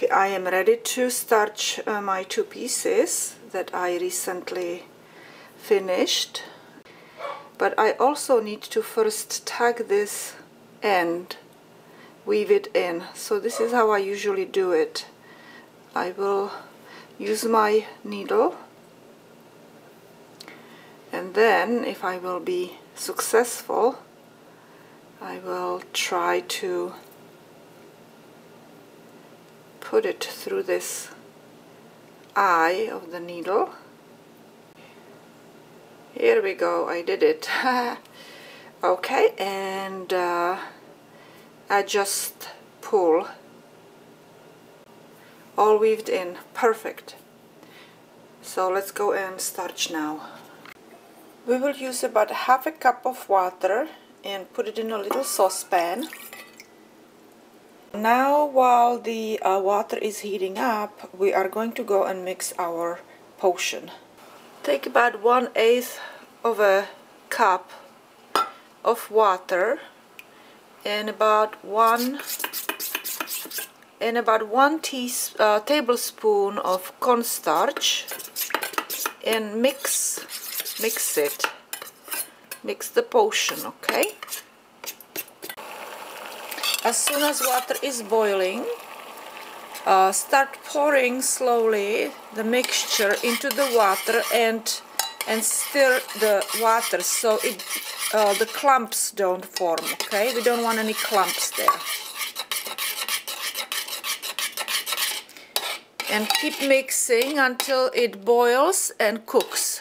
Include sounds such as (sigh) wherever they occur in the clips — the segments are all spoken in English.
Okay, I am ready to starch uh, my two pieces that I recently finished. But I also need to first tag this end, weave it in. So this is how I usually do it. I will use my needle and then if I will be successful I will try to put it through this eye of the needle. Here we go, I did it. (laughs) okay, and uh, I just pull. All weaved in, perfect. So let's go and starch now. We will use about half a cup of water and put it in a little saucepan. Now while the uh, water is heating up, we are going to go and mix our potion. Take about one eighth of a cup of water and about one and about one teaspoon, uh, tablespoon of cornstarch and mix mix it mix the potion okay as soon as water is boiling uh, start pouring slowly the mixture into the water and and stir the water so it uh, the clumps don't form okay? We don't want any clumps there. And keep mixing until it boils and cooks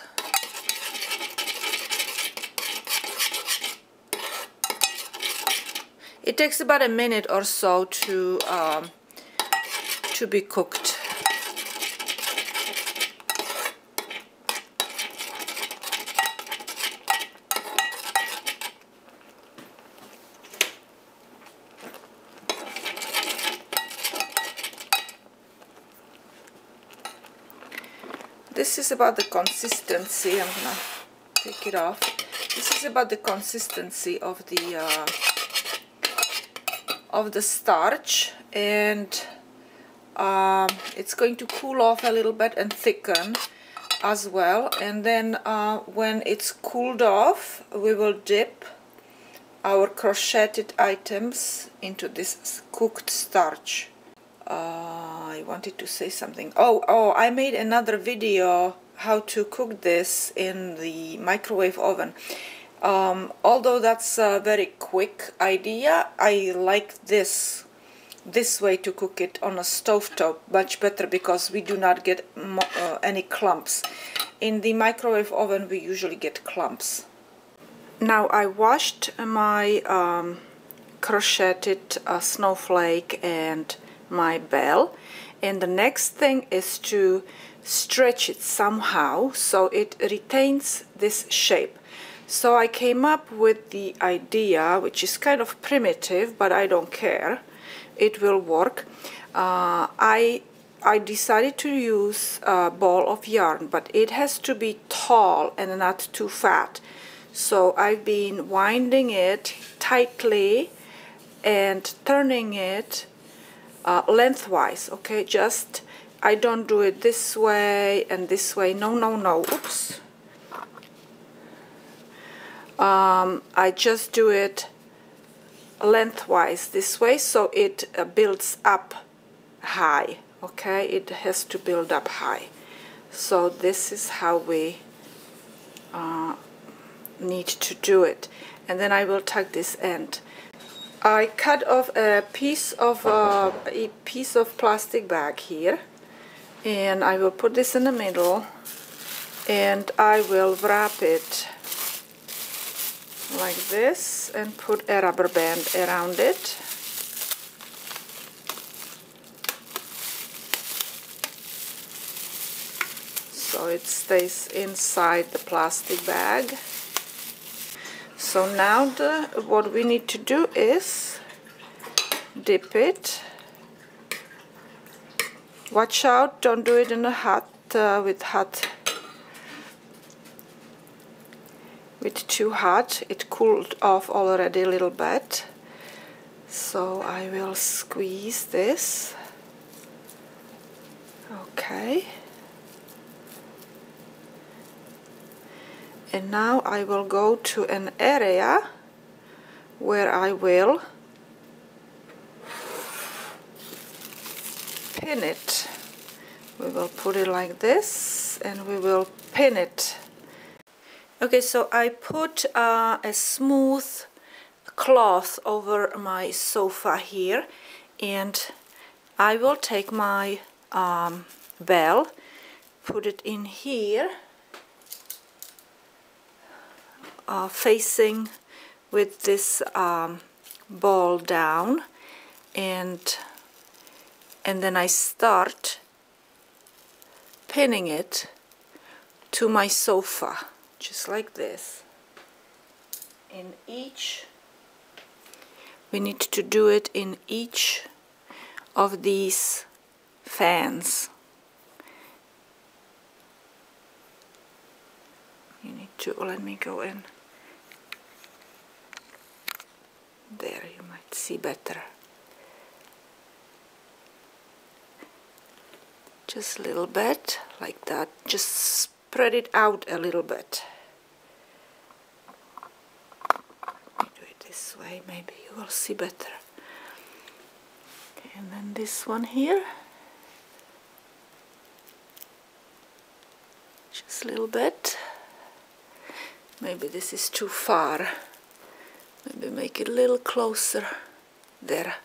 It takes about a minute or so to um, to be cooked. This is about the consistency. I'm gonna take it off. This is about the consistency of the uh, of the starch and um, it's going to cool off a little bit and thicken as well. And then uh, when it's cooled off we will dip our crocheted items into this cooked starch. Uh, I wanted to say something. Oh oh I made another video how to cook this in the microwave oven um, although that's a very quick idea, I like this this way to cook it on a stove top much better because we do not get uh, any clumps. In the microwave oven we usually get clumps. Now I washed my um, crocheted uh, snowflake and my bell and the next thing is to stretch it somehow so it retains this shape. So I came up with the idea, which is kind of primitive, but I don't care. It will work. Uh, I I decided to use a ball of yarn, but it has to be tall and not too fat. So I've been winding it tightly and turning it uh, lengthwise, okay? Just, I don't do it this way and this way. No, no, no. Oops um, I just do it lengthwise this way so it uh, builds up high okay? It has to build up high. So this is how we uh, need to do it. And then I will tuck this end. I cut off a piece of uh, a piece of plastic bag here and I will put this in the middle and I will wrap it like this and put a rubber band around it. So it stays inside the plastic bag. So now the, what we need to do is dip it. Watch out, don't do it in a hot, uh, with hot with too hot it cooled off already a little bit. So I will squeeze this. Okay. And now I will go to an area where I will pin it. We will put it like this and we will pin it okay so I put uh, a smooth cloth over my sofa here and I will take my um, bell put it in here uh, facing with this um, ball down and and then I start pinning it to my sofa just like this. In each we need to do it in each of these fans. You need to let me go in. There you might see better. Just a little bit like that. Just spread it out a little bit. Do it this way maybe you will see better. Okay, and then this one here. Just a little bit. Maybe this is too far. Maybe make it a little closer there.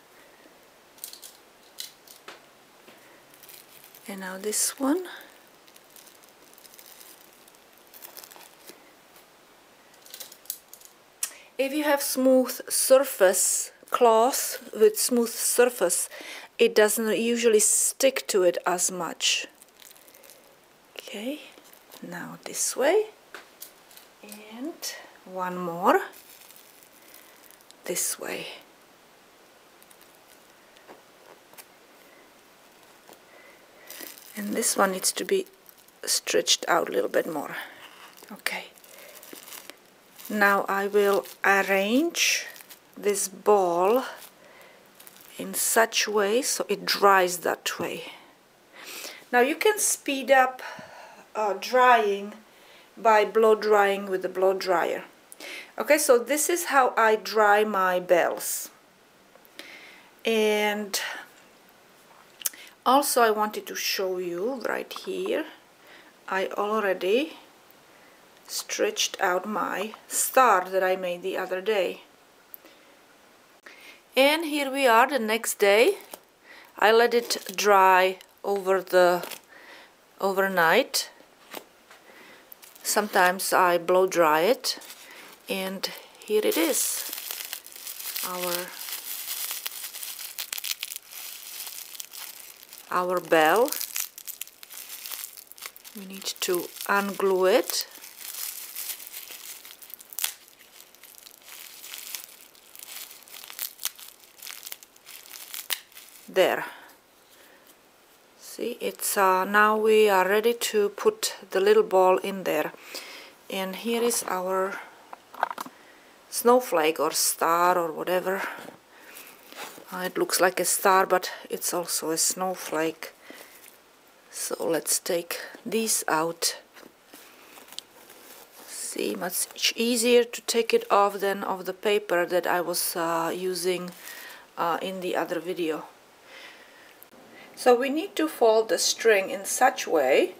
And now this one if you have smooth surface cloth with smooth surface it doesn't usually stick to it as much okay now this way and one more this way. And this one needs to be stretched out a little bit more. Okay. Now I will arrange this ball in such way so it dries that way. Now you can speed up uh, drying by blow drying with the blow dryer okay so this is how I dry my bells and also I wanted to show you right here I already stretched out my star that I made the other day. And here we are the next day. I let it dry over the overnight. Sometimes I blow dry it and here it is our our bell. We need to unglue it there see it's uh, now we are ready to put the little ball in there and here is our snowflake or star or whatever. Uh, it looks like a star but it's also a snowflake. So let's take these out. See, much easier to take it off than of the paper that I was uh, using uh, in the other video. So we need to fold the string in such way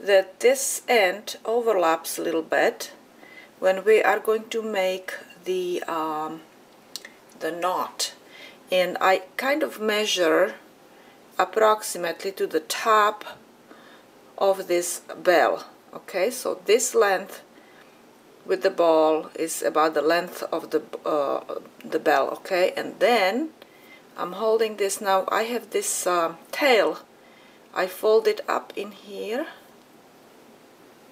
that this end overlaps a little bit when we are going to make the um, the knot. And I kind of measure approximately to the top of this bell okay? So this length with the ball is about the length of the uh, the bell okay? And then I'm holding this now. I have this uh, tail. I fold it up in here.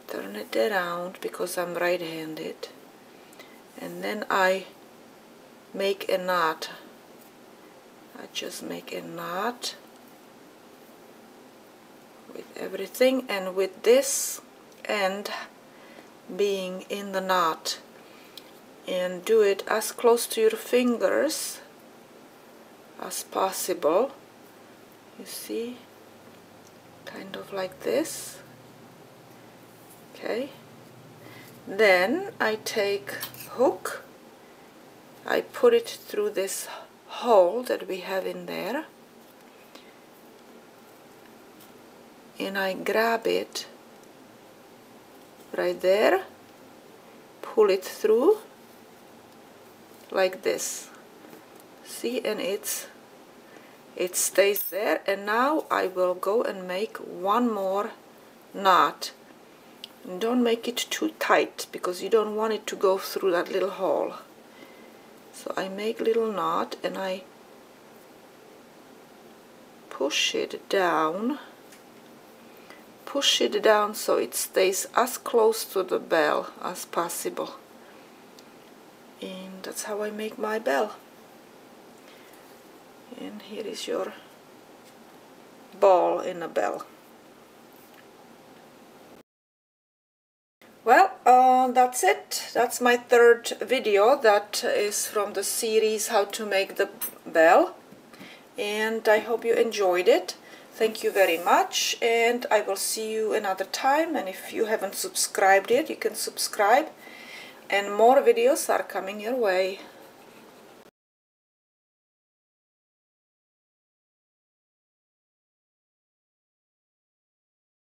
Turn it around because I'm right-handed. And then I make a knot. I just make a knot with everything and with this end being in the knot. And do it as close to your fingers as possible. You see? Kind of like this. Okay. Then I take hook. I put it through this hole that we have in there. And I grab it right there. Pull it through like this. See? And it's it stays there and now I will go and make one more knot. Don't make it too tight because you don't want it to go through that little hole. So I make little knot and I push it down. Push it down so it stays as close to the bell as possible. And that's how I make my bell and here is your ball in a bell Well, uh, that's it. That's my third video that is from the series How to Make the Bell. And I hope you enjoyed it. Thank you very much and I will see you another time and if you haven't subscribed yet you can subscribe and more videos are coming your way.